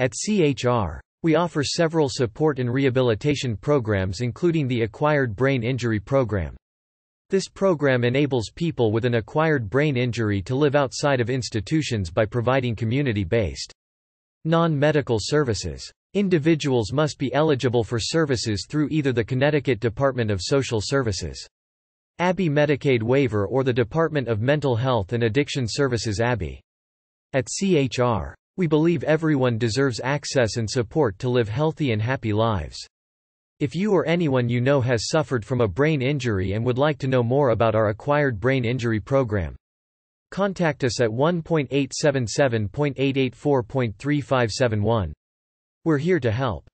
At CHR, we offer several support and rehabilitation programs including the Acquired Brain Injury Program. This program enables people with an acquired brain injury to live outside of institutions by providing community-based non-medical services. Individuals must be eligible for services through either the Connecticut Department of Social Services ABI Medicaid waiver or the Department of Mental Health and Addiction Services ABI. At CHR, we believe everyone deserves access and support to live healthy and happy lives. If you or anyone you know has suffered from a brain injury and would like to know more about our acquired brain injury program, contact us at 1.877.884.3571. We're here to help.